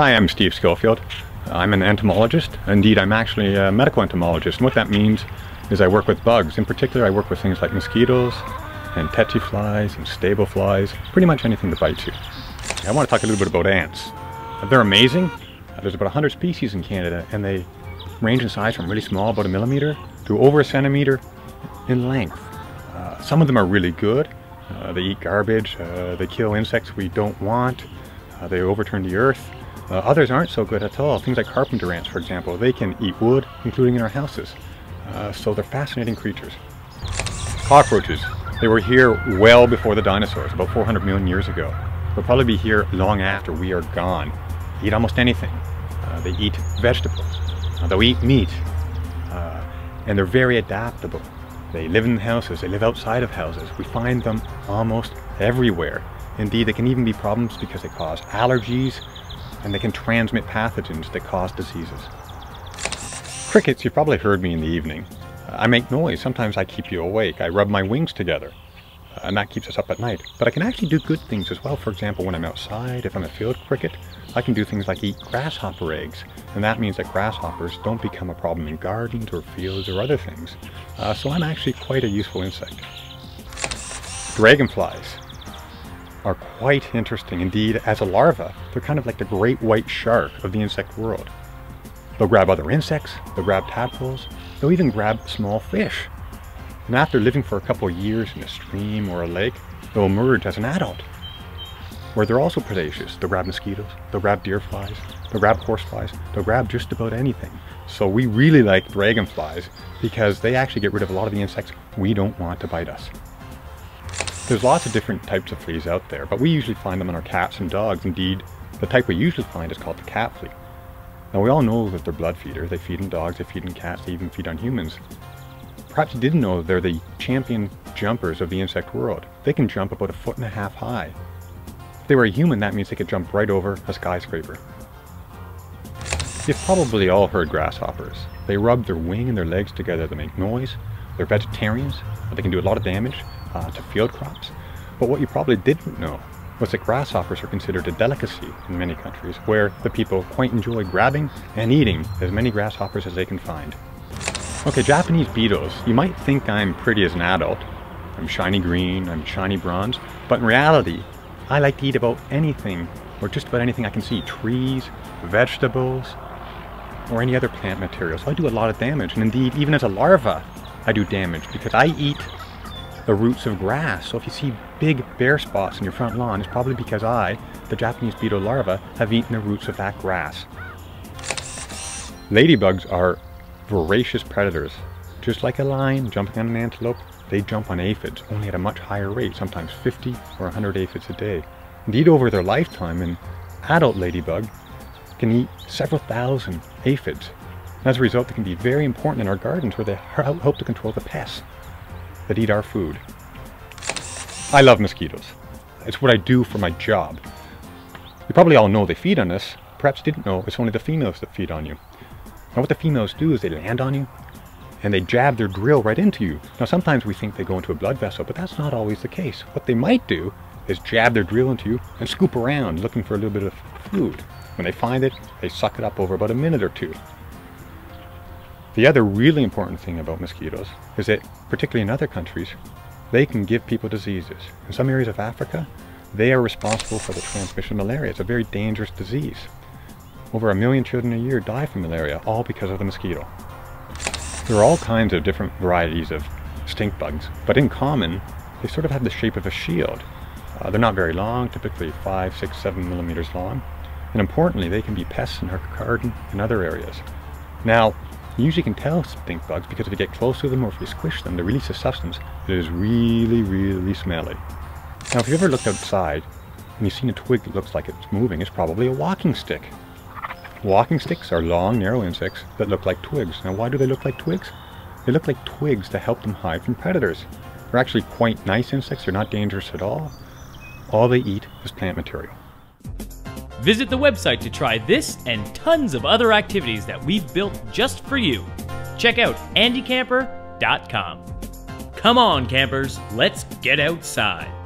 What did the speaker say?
Hi, I'm Steve Schofield. I'm an entomologist. Indeed, I'm actually a medical entomologist. And what that means is I work with bugs. In particular, I work with things like mosquitoes and tsetse flies and stable flies, pretty much anything that bites you. I want to talk a little bit about ants. They're amazing. There's about 100 species in Canada and they range in size from really small, about a millimeter, to over a centimeter in length. Uh, some of them are really good. Uh, they eat garbage, uh, they kill insects we don't want, uh, they overturn the earth. Uh, others aren't so good at all. Things like carpenter ants, for example, they can eat wood, including in our houses. Uh, so they're fascinating creatures. Cockroaches. They were here well before the dinosaurs, about 400 million years ago. They'll probably be here long after we are gone. They eat almost anything. Uh, they eat vegetables. Uh, they'll eat meat. Uh, and they're very adaptable. They live in houses, they live outside of houses. We find them almost everywhere. Indeed, they can even be problems because they cause allergies and they can transmit pathogens that cause diseases. Crickets, you've probably heard me in the evening. I make noise. Sometimes I keep you awake. I rub my wings together. And that keeps us up at night. But I can actually do good things as well. For example, when I'm outside, if I'm a field cricket, I can do things like eat grasshopper eggs. And that means that grasshoppers don't become a problem in gardens or fields or other things. Uh, so I'm actually quite a useful insect. Dragonflies are quite interesting. Indeed, as a larva, they're kind of like the great white shark of the insect world. They'll grab other insects, they'll grab tadpoles, they'll even grab small fish. And after living for a couple of years in a stream or a lake, they'll emerge as an adult, where they're also predaceous. They'll grab mosquitoes, they'll grab deer flies, they'll grab horseflies, they'll grab just about anything. So we really like dragonflies because they actually get rid of a lot of the insects we don't want to bite us. There's lots of different types of fleas out there, but we usually find them on our cats and dogs. Indeed, the type we usually find is called the cat flea. Now we all know that they're blood feeders. They feed on dogs, they feed on cats, they even feed on humans. Perhaps you didn't know they're the champion jumpers of the insect world. They can jump about a foot and a half high. If they were a human, that means they could jump right over a skyscraper. You've probably all heard grasshoppers. They rub their wing and their legs together to make noise. They're vegetarians. But they can do a lot of damage uh, to field crops. But what you probably didn't know was that grasshoppers are considered a delicacy in many countries, where the people quite enjoy grabbing and eating as many grasshoppers as they can find. Okay, Japanese beetles. You might think I'm pretty as an adult. I'm shiny green, I'm shiny bronze, but in reality, I like to eat about anything, or just about anything I can see. Trees, vegetables, or any other plant material. So I do a lot of damage, and indeed, even as a larva, I do damage because I eat the roots of grass. So if you see big bare spots in your front lawn, it's probably because I, the Japanese beetle larva, have eaten the roots of that grass. Ladybugs are voracious predators. Just like a lion jumping on an antelope, they jump on aphids, only at a much higher rate, sometimes 50 or 100 aphids a day. Indeed, over their lifetime, an adult ladybug can eat several thousand aphids. As a result, they can be very important in our gardens where they help to control the pests that eat our food. I love mosquitoes. It's what I do for my job. You probably all know they feed on us. Perhaps didn't know it's only the females that feed on you. Now what the females do is they land on you and they jab their drill right into you. Now sometimes we think they go into a blood vessel, but that's not always the case. What they might do is jab their drill into you and scoop around looking for a little bit of food. When they find it, they suck it up over about a minute or two. The other really important thing about mosquitoes is that, particularly in other countries, they can give people diseases. In some areas of Africa, they are responsible for the transmission of malaria. It's a very dangerous disease. Over a million children a year die from malaria, all because of the mosquito. There are all kinds of different varieties of stink bugs, but in common, they sort of have the shape of a shield. Uh, they're not very long, typically 5, 6, 7 millimeters long. And importantly, they can be pests in our garden and other areas. Now, you usually can tell stink bugs because if you get close to them or if you squish them, they release a substance that is really, really smelly. Now, if you ever looked outside and you've seen a twig that looks like it's moving, it's probably a walking stick. Walking sticks are long, narrow insects that look like twigs. Now, why do they look like twigs? They look like twigs to help them hide from predators. They're actually quite nice insects. They're not dangerous at all. All they eat is plant material. Visit the website to try this and tons of other activities that we've built just for you. Check out andycamper.com. Come on, campers, let's get outside.